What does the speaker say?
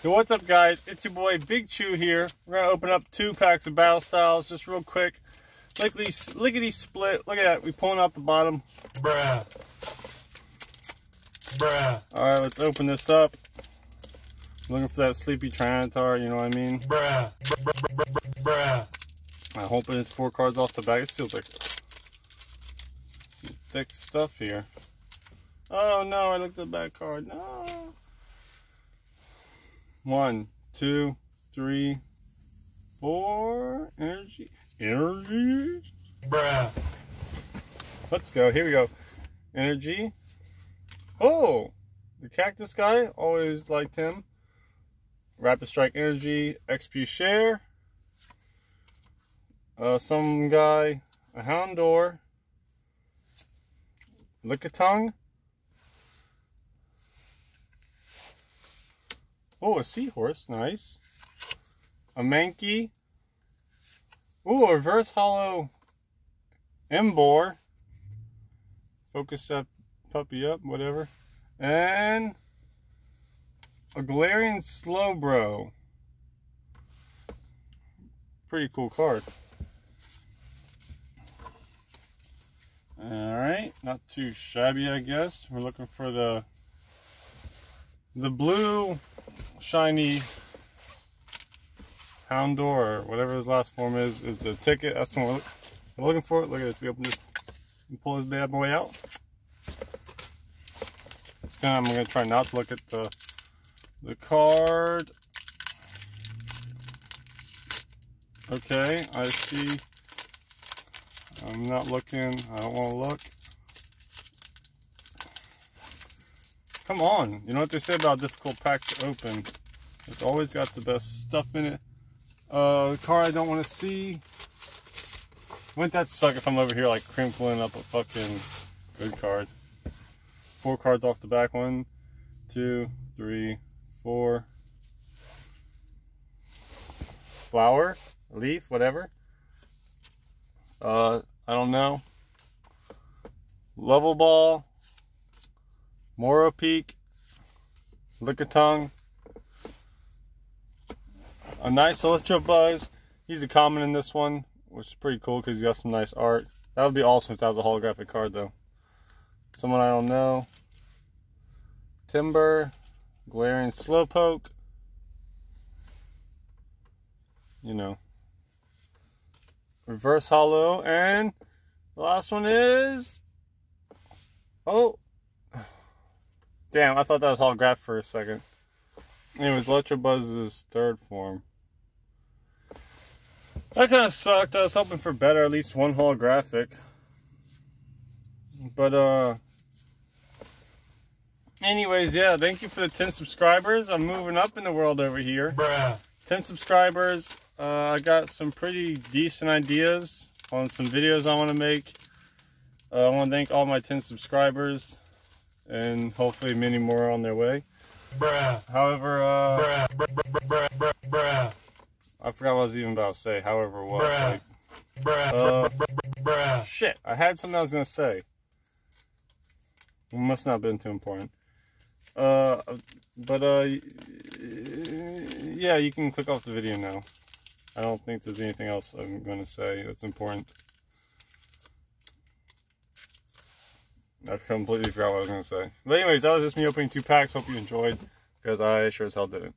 Hey, what's up guys? It's your boy Big Choo here. We're gonna open up two packs of Battle Styles just real quick. Lickety, lickety split. Look at that. We pulling out the bottom. Bruh. Bruh. Alright, let's open this up. Looking for that sleepy Tyranitar, you know what I mean? Bruh. Bruh. I'm hoping it's four cards off the back. It feels like thick stuff here. Oh no, I looked at the back card. No. One, two, three, four. Energy. Energy. Bruh. Let's go. Here we go. Energy. Oh, the cactus guy. Always liked him. Rapid Strike Energy. XP Share. Uh, some guy. A Houndour. Lickitung. Oh, a Seahorse. Nice. A Mankey. Ooh, a Reverse Holo Emboar. Focus that puppy up, whatever. And a Galarian Slowbro. Pretty cool card. Alright, not too shabby I guess. We're looking for the the blue shiny Houndour or whatever his last form is, is the ticket. That's the one we're looking for. Look at this. We open this and pull this bad boy out. It's gonna, I'm gonna try not to look at the the card. Okay, I see. I'm not looking. I don't want to look. Come on. You know what they say about difficult pack to open? It's always got the best stuff in it. Uh, card I don't want to see. Wouldn't that suck if I'm over here like crinkling up a fucking good card? Four cards off the back. One, two, three, four. Flower, leaf, whatever. Uh, I don't know. Level ball. Moro Peak. Lickitung. A nice Electabuzz. He's a common in this one, which is pretty cool because he's got some nice art. That would be awesome if that was a holographic card, though. Someone I don't know. Timburr. Galarian Slowpoke. You know. Reverse Holo. And the last one is... Oh. Damn, I thought that was holographic for a second. Anyways, Electabuzz's third form. That kind of sucked. I was hoping for better, at least one holographic. But, uh... Anyways, yeah, thank you for the 10 subscribers. I'm moving up in the world over here. Bruh. 10 subscribers. Uh, I got some pretty decent ideas on some videos I want to make. Uh, I want to thank all my 10 subscribers and hopefully many more on their way. Bruh. However, uh, Bruh. Bruh. Bruh. Bruh. I forgot what I was even about to say. However, what? Bruh. Like, Bruh. Uh. Bruh. shit, I had something I was gonna say. It must not have been too important. Uh, but uh, yeah, you can click off the video now. I don't think there's anything else I'm gonna say that's important. I completely forgot what I was gonna say. But anyways, that was just me opening two packs. Hope you enjoyed, because I sure as hell did it.